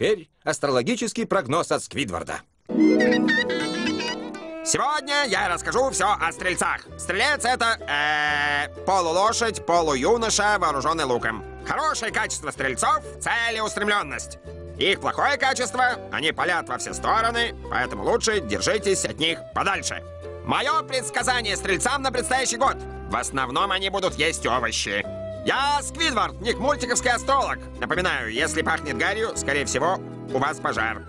теперь астрологический прогноз от Сквидварда. Сегодня я расскажу все о стрельцах. Стрелец это э, полулошадь, полуюноша, вооруженный луком. Хорошее качество стрельцов — целеустремленность. Их плохое качество — они палят во все стороны, поэтому лучше держитесь от них подальше. Мое предсказание стрельцам на предстоящий год. В основном они будут есть овощи. Я Сквидвард, ник мультиковский астролог. Напоминаю, если пахнет гарью, скорее всего, у вас пожар.